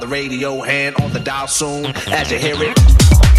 the radio hand on the dial soon as you hear it.